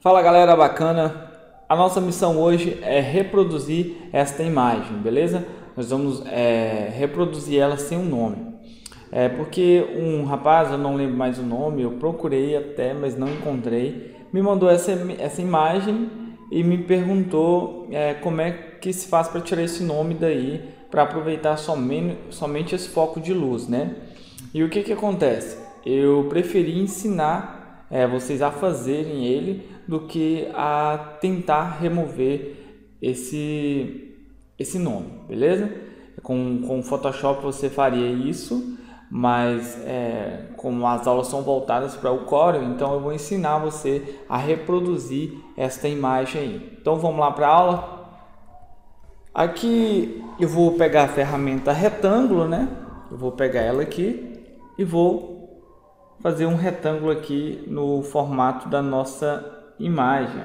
Fala galera bacana, a nossa missão hoje é reproduzir esta imagem, beleza? Nós vamos é, reproduzir ela sem um nome. É porque um rapaz, eu não lembro mais o nome, eu procurei até, mas não encontrei, me mandou essa, essa imagem e me perguntou é, como é que se faz para tirar esse nome daí, para aproveitar somente, somente esse foco de luz, né? E o que que acontece? Eu preferi ensinar é, vocês a fazerem ele do que a tentar remover esse, esse nome, beleza? Com, com Photoshop você faria isso, mas é, como as aulas são voltadas para o Corel, então eu vou ensinar você a reproduzir esta imagem aí. Então vamos lá para a aula? Aqui eu vou pegar a ferramenta retângulo, né? Eu vou pegar ela aqui e vou fazer um retângulo aqui no formato da nossa imagem.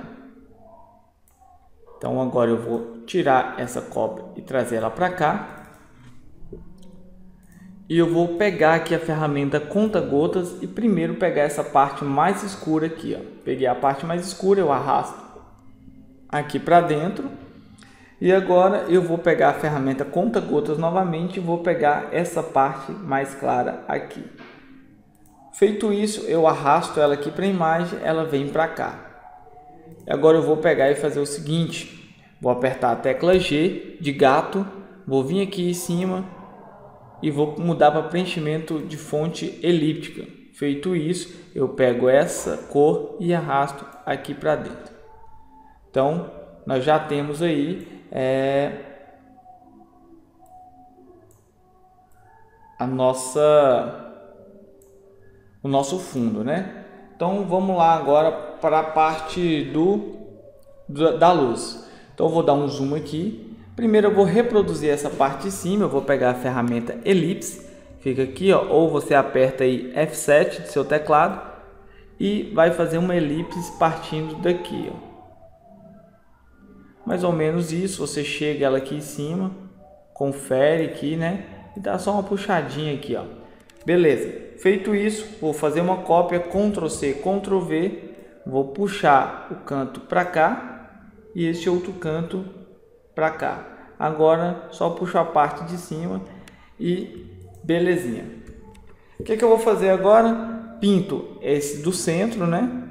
Então agora eu vou tirar essa cópia e trazer ela para cá. E eu vou pegar aqui a ferramenta conta gotas e primeiro pegar essa parte mais escura aqui, ó. Peguei a parte mais escura, eu arrasto aqui para dentro. E agora eu vou pegar a ferramenta conta gotas novamente e vou pegar essa parte mais clara aqui. Feito isso, eu arrasto ela aqui para a imagem, ela vem para cá. Agora eu vou pegar e fazer o seguinte, vou apertar a tecla G de gato, vou vir aqui em cima e vou mudar para preenchimento de fonte elíptica. Feito isso, eu pego essa cor e arrasto aqui para dentro. Então, nós já temos aí é, a nossa o nosso fundo, né? Então vamos lá agora para a parte do, da luz. Então vou dar um zoom aqui Primeiro eu vou reproduzir essa parte de cima, eu vou pegar a ferramenta elipse, fica aqui, ó, ou você aperta aí F7 do seu teclado e vai fazer uma elipse partindo daqui, ó. Mais ou menos isso, você chega ela aqui em cima, confere aqui, né? E dá só uma puxadinha aqui, ó. Beleza. Feito isso, vou fazer uma cópia Ctrl C, Ctrl V, vou puxar o canto para cá e este outro canto para cá. Agora só puxo a parte de cima e belezinha. O que, que eu vou fazer agora? Pinto esse do centro, né?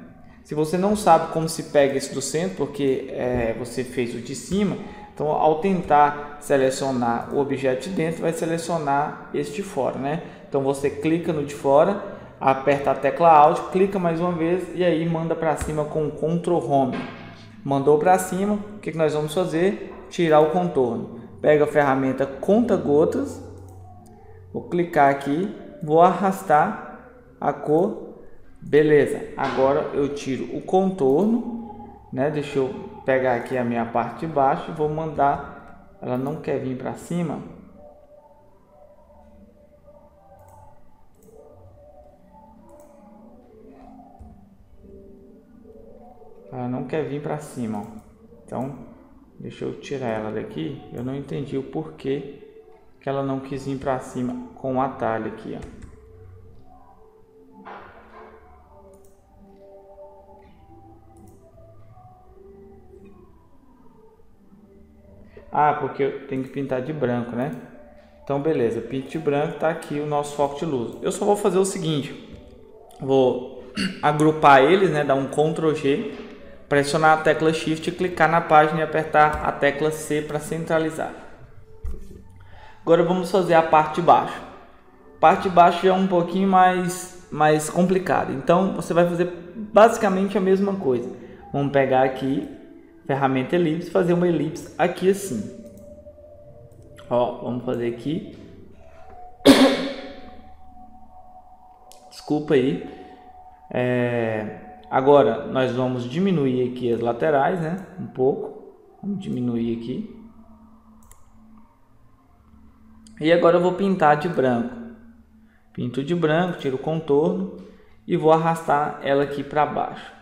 Se você não sabe como se pega esse do centro, porque é, você fez o de cima, então ao tentar selecionar o objeto de dentro, vai selecionar este de fora, né? Então você clica no de fora, aperta a tecla Alt, clica mais uma vez e aí manda para cima com Ctrl Home. Mandou para cima, o que, nós vamos fazer? tirar o contorno. Pega a ferramenta conta gotas, vou clicar aqui, vou arrastar a cor, beleza. Agora eu tiro o contorno, né? Deixa eu pegar aqui a minha parte de baixo vou mandar, ela não quer vir para cima. Ela não quer vir para cima, ó. então Deixa eu tirar ela daqui. Eu não entendi o porquê que ela não quis vir para cima com o atalho aqui, ó. Ah, porque eu tenho que pintar de branco, né? Então, beleza. Pinto de branco, tá aqui o nosso foco de luz. Eu só vou fazer o seguinte. Vou agrupar eles, né? Dar um Ctrl G pressionar a tecla Shift, clicar na página e apertar a tecla C para centralizar. Agora vamos fazer a parte de baixo. A parte de baixo é um pouquinho mais, mais complicada, então você vai fazer basicamente a mesma coisa. Vamos pegar aqui, ferramenta elipse, fazer uma elipse aqui assim. Ó, vamos fazer aqui. Desculpa aí. É, Agora nós vamos diminuir aqui as laterais, né? Um pouco. Vamos diminuir aqui. E agora eu vou pintar de branco. Pinto de branco, tiro o contorno e vou arrastar ela aqui para baixo.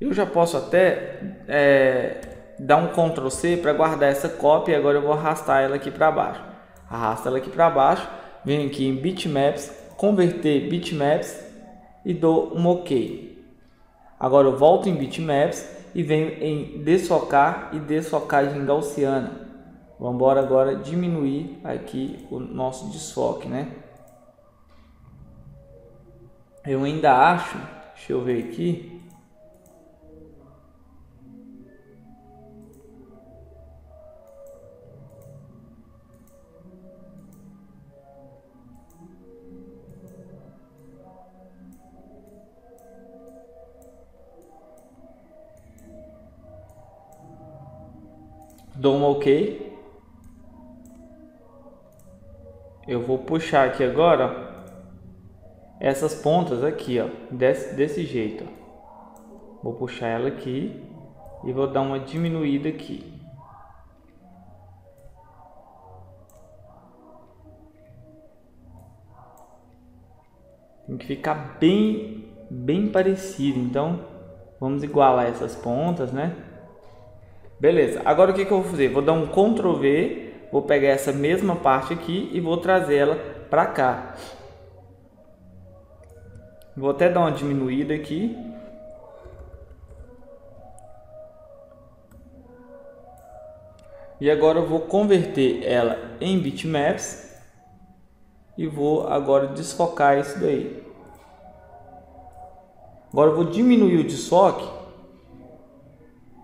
Eu já posso até é, dar um Ctrl C para guardar essa cópia. Agora eu vou arrastar ela aqui para baixo. Arrasta ela aqui para baixo. Venho aqui em Bitmaps, converter bitmaps e dou um OK. Agora eu volto em bitmaps e venho em desfocar e desfocagem gaussiana. Vamos embora agora diminuir aqui o nosso desfoque, né? Eu ainda acho, deixa eu ver aqui, dou um OK. Eu vou puxar aqui agora essas pontas aqui, ó, desse, desse jeito. Ó. Vou puxar ela aqui e vou dar uma diminuída aqui. Tem que ficar bem, bem parecido. Então, vamos igualar essas pontas, né? Beleza, agora o que, que eu vou fazer? Vou dar um Ctrl V, vou pegar essa mesma parte aqui e vou trazer ela para cá. Vou até dar uma diminuída aqui. E agora eu vou converter ela em bitmaps e vou agora desfocar isso daí. Agora eu vou diminuir o desfoque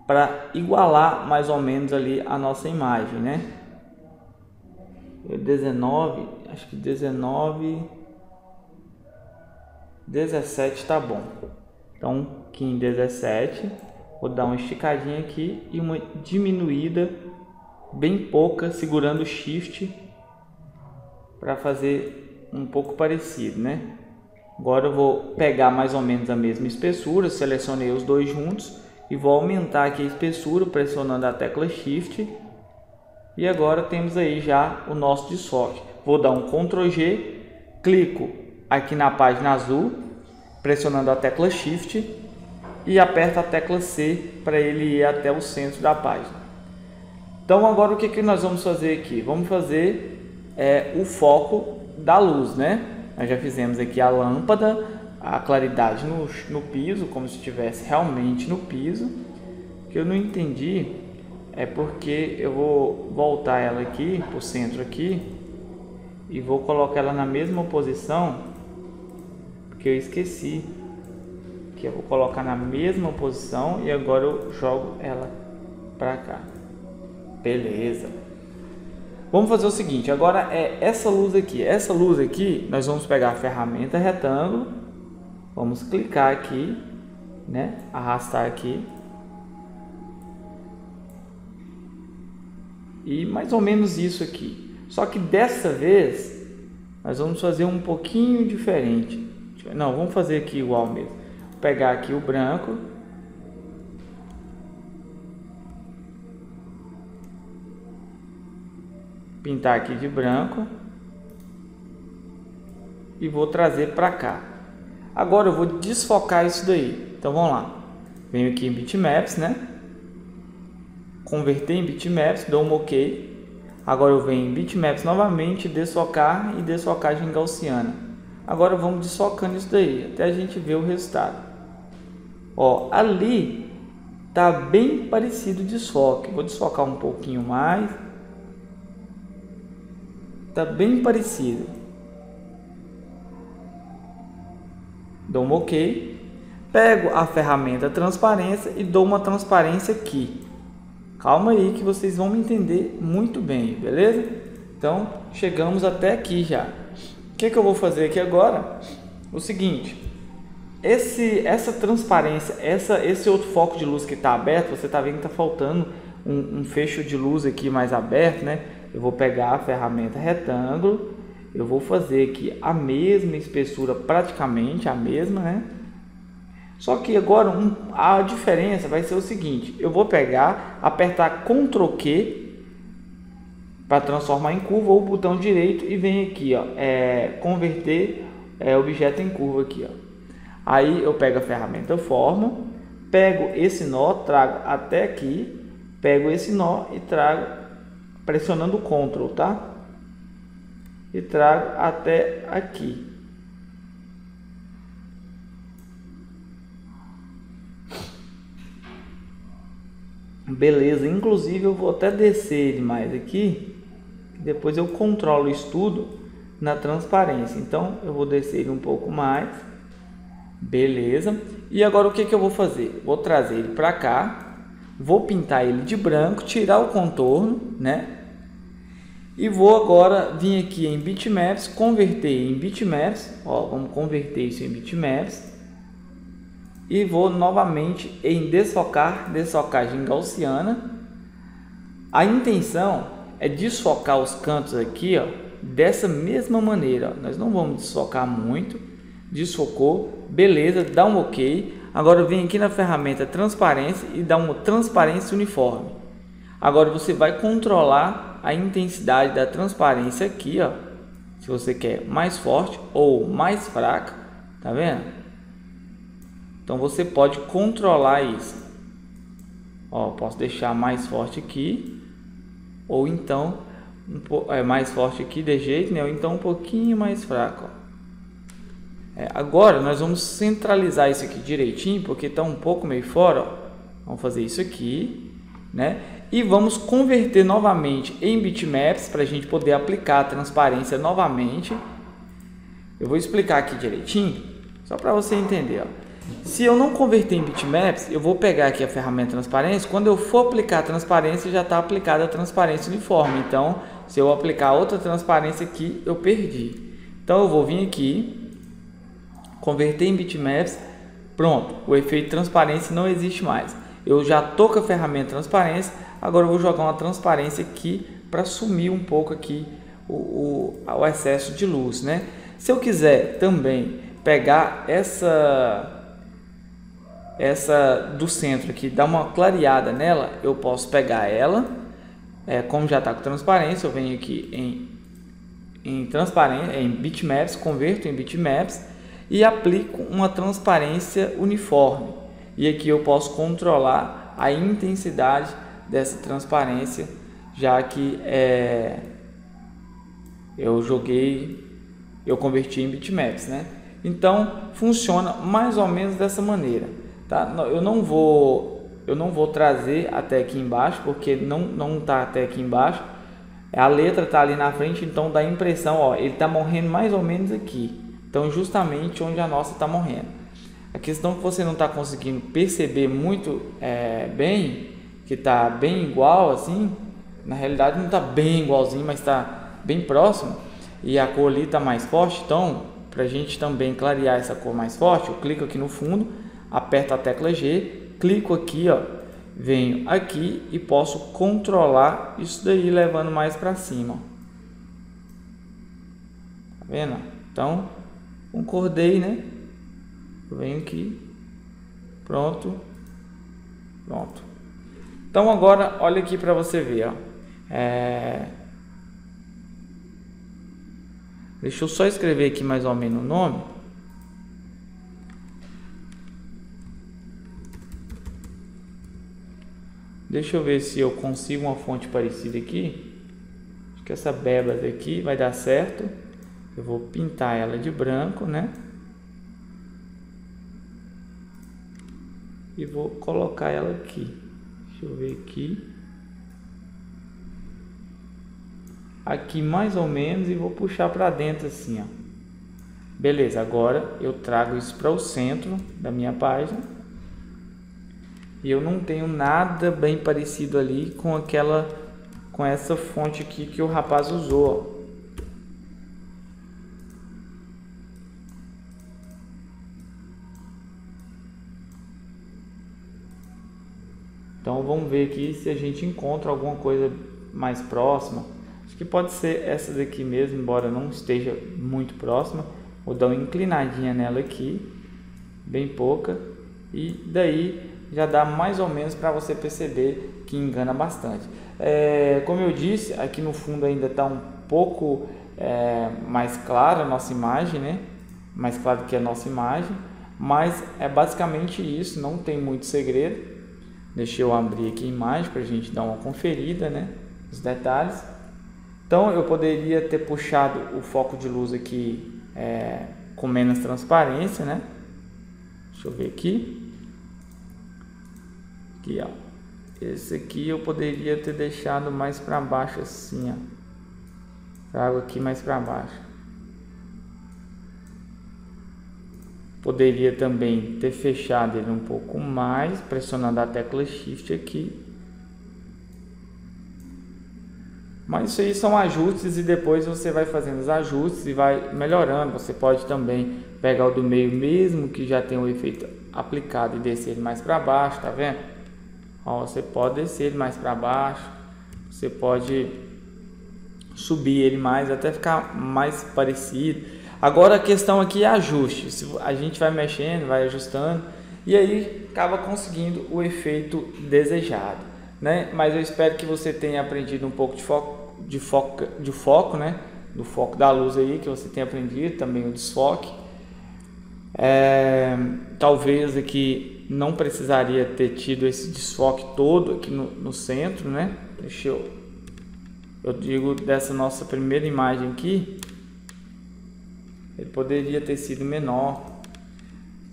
para igualar mais ou menos ali a nossa imagem, né? 19, acho que 19, 17 tá bom. Então, aqui em 17, vou dar uma esticadinha aqui e uma diminuída bem pouca, segurando o Shift para fazer um pouco parecido, né? Agora eu vou pegar mais ou menos a mesma espessura, selecionei os dois juntos e vou aumentar aqui a espessura pressionando a tecla Shift e agora temos aí já o nosso desfoque. Vou dar um Ctrl G, clico aqui na página azul, pressionando a tecla Shift e aperto a tecla C para ele ir até o centro da página. Então agora o que, que nós vamos fazer aqui? Vamos fazer é, o foco da luz, né? Nós já fizemos aqui a lâmpada, a claridade no, no piso, como se estivesse realmente no piso. O que eu não entendi é porque eu vou voltar ela aqui para o centro aqui e vou colocar ela na mesma posição porque eu esqueci que eu vou colocar na mesma posição e agora eu jogo ela para cá. Beleza. Vamos fazer o seguinte agora é essa luz aqui. Essa luz aqui nós vamos pegar a ferramenta retângulo Vamos clicar aqui, né? Arrastar aqui. E mais ou menos isso aqui. Só que dessa vez nós vamos fazer um pouquinho diferente. Não, vamos fazer aqui igual mesmo. Vou pegar aqui o branco. Pintar aqui de branco. E vou trazer para cá. Agora eu vou desfocar isso daí. Então vamos lá. Venho aqui em bitmaps, né? Converter em bitmaps, dou um OK. Agora eu venho em bitmaps novamente, desfocar e desfocagem gaussiana. Agora vamos desfocando isso daí, até a gente ver o resultado. Ó, ali tá bem parecido o desfoque. Vou desfocar um pouquinho mais. Tá bem parecido. Dou um OK, pego a ferramenta transparência e dou uma transparência aqui. Calma aí que vocês vão me entender muito bem, beleza? Então, chegamos até aqui já. O que, que eu vou fazer aqui agora? O seguinte, esse, essa transparência, essa, esse outro foco de luz que está aberto, você está vendo que está faltando um, um fecho de luz aqui mais aberto, né? Eu vou pegar a ferramenta retângulo eu vou fazer aqui a mesma espessura, praticamente a mesma, né? Só que agora um, a diferença vai ser o seguinte, eu vou pegar, apertar Ctrl Q para transformar em curva ou o botão direito e vem aqui, ó, é, converter é, objeto em curva aqui, ó. Aí eu pego a ferramenta forma, pego esse nó, trago até aqui, pego esse nó e trago pressionando Ctrl, tá? E trago até aqui. Beleza, inclusive eu vou até descer ele mais aqui, depois eu controlo isso tudo na transparência. Então eu vou descer ele um pouco mais, beleza. E agora o que, que eu vou fazer? Vou trazer ele para cá, vou pintar ele de branco, tirar o contorno, né? E vou agora vir aqui em bitmaps, converter em bitmaps, ó, vamos converter isso em bitmaps e vou novamente em desfocar, desfocagem gaussiana. A intenção é desfocar os cantos aqui, ó, dessa mesma maneira. Ó. Nós não vamos desfocar muito. Desfocou, beleza, dá um OK. Agora vem aqui na ferramenta transparência e dá uma transparência uniforme. Agora você vai controlar a intensidade da transparência aqui, ó. Se você quer mais forte ou mais fraca, tá vendo? Então você pode controlar isso. Ó, posso deixar mais forte aqui, ou então um é mais forte aqui de jeito, né? Ou então um pouquinho mais fraco. É, agora nós vamos centralizar isso aqui direitinho, porque está um pouco meio fora. Ó. Vamos fazer isso aqui, né? E vamos converter novamente em bitmaps para a gente poder aplicar a transparência novamente. Eu vou explicar aqui direitinho, só para você entender. Ó. Se eu não converter em bitmaps, eu vou pegar aqui a ferramenta transparência. Quando eu for aplicar a transparência, já está aplicada a transparência uniforme. Então, se eu aplicar outra transparência aqui, eu perdi. Então, eu vou vir aqui, converter em bitmaps. Pronto, o efeito transparência não existe mais. Eu já estou com a ferramenta transparência. Agora, eu vou jogar uma transparência aqui para sumir um pouco aqui o, o, o excesso de luz, né? Se eu quiser também pegar essa essa do centro aqui, dar uma clareada nela, eu posso pegar ela, é, como já está com transparência, eu venho aqui em, em transparência, em bitmaps, converto em bitmaps e aplico uma transparência uniforme. E aqui eu posso controlar a intensidade dessa transparência, já que é, eu joguei, eu converti em bitmaps, né? Então funciona mais ou menos dessa maneira. Tá? Eu não vou eu não vou trazer até aqui embaixo porque não não tá até aqui embaixo. A letra tá ali na frente, então dá a impressão, ó, ele tá morrendo mais ou menos aqui. Então justamente onde a nossa está morrendo. A questão que você não está conseguindo perceber muito é, bem, que está bem igual assim, na realidade não está bem igualzinho, mas está bem próximo e a cor ali está mais forte. Então, para a gente também clarear essa cor mais forte, eu clico aqui no fundo aperto a tecla G, clico aqui, ó, venho aqui e posso controlar isso daí levando mais para cima. Tá vendo? Então, concordei, né? Eu venho aqui, pronto, pronto. Então agora, olha aqui para você ver, ó. É... Deixa eu só escrever aqui mais ou menos o nome. Deixa eu ver se eu consigo uma fonte parecida aqui. Acho que essa Bebas aqui vai dar certo. Eu vou pintar ela de branco, né? E vou colocar ela aqui. Deixa eu ver aqui. Aqui mais ou menos e vou puxar para dentro assim, ó. Beleza, agora eu trago isso para o centro da minha página e eu não tenho nada bem parecido ali com aquela com essa fonte aqui que o rapaz usou. Então vamos ver aqui se a gente encontra alguma coisa mais próxima. Acho que pode ser essa daqui mesmo, embora não esteja muito próxima. Vou dar uma inclinadinha nela aqui, bem pouca. E daí já dá mais ou menos para você perceber que engana bastante. É, como eu disse, aqui no fundo ainda está um pouco é, mais clara a nossa imagem, né? mais claro que a nossa imagem, mas é basicamente isso, não tem muito segredo. Deixa eu abrir aqui a imagem para a gente dar uma conferida, né? Os detalhes. Então eu poderia ter puxado o foco de luz aqui é, com menos transparência, né? Deixa eu ver aqui. Aqui, ó. esse aqui eu poderia ter deixado mais para baixo assim, ó. Trago aqui mais para baixo. Poderia também ter fechado ele um pouco mais, pressionando a tecla Shift aqui. Mas isso aí são ajustes e depois você vai fazendo os ajustes e vai melhorando. Você pode também pegar o do meio mesmo que já tem o efeito aplicado e descer ele mais para baixo, tá vendo? Ó, você pode descer ele mais para baixo, você pode subir ele mais até ficar mais parecido. Agora a questão aqui é ajuste. A gente vai mexendo, vai ajustando e aí acaba conseguindo o efeito desejado, né? Mas eu espero que você tenha aprendido um pouco de foco, de foco, de foco, né? Do foco da luz aí que você tenha aprendido, também o desfoque. É, talvez aqui não precisaria ter tido esse desfoque todo aqui no, no centro, né? Deixa eu, eu digo dessa nossa primeira imagem aqui, ele poderia ter sido menor.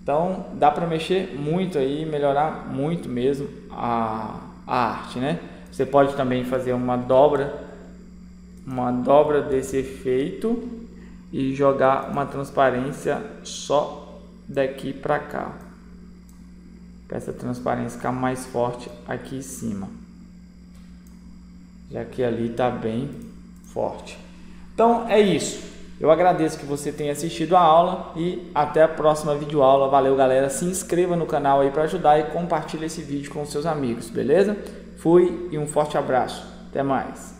Então dá para mexer muito aí, melhorar muito mesmo a, a arte, né? Você pode também fazer uma dobra, uma dobra desse efeito e jogar uma transparência só daqui para cá. Para essa transparência ficar mais forte aqui em cima. Já que ali está bem forte. Então é isso. Eu agradeço que você tenha assistido a aula e até a próxima videoaula. Valeu, galera. Se inscreva no canal aí para ajudar e compartilhe esse vídeo com seus amigos, beleza? Fui e um forte abraço. Até mais.